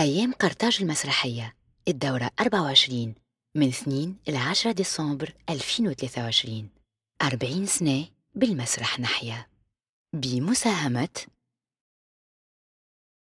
أيام قرطاج المسرحية الدورة 24 من 2 إلى 10 ديسمبر 2023 40 سنة بالمسرح نحيا بمساهمة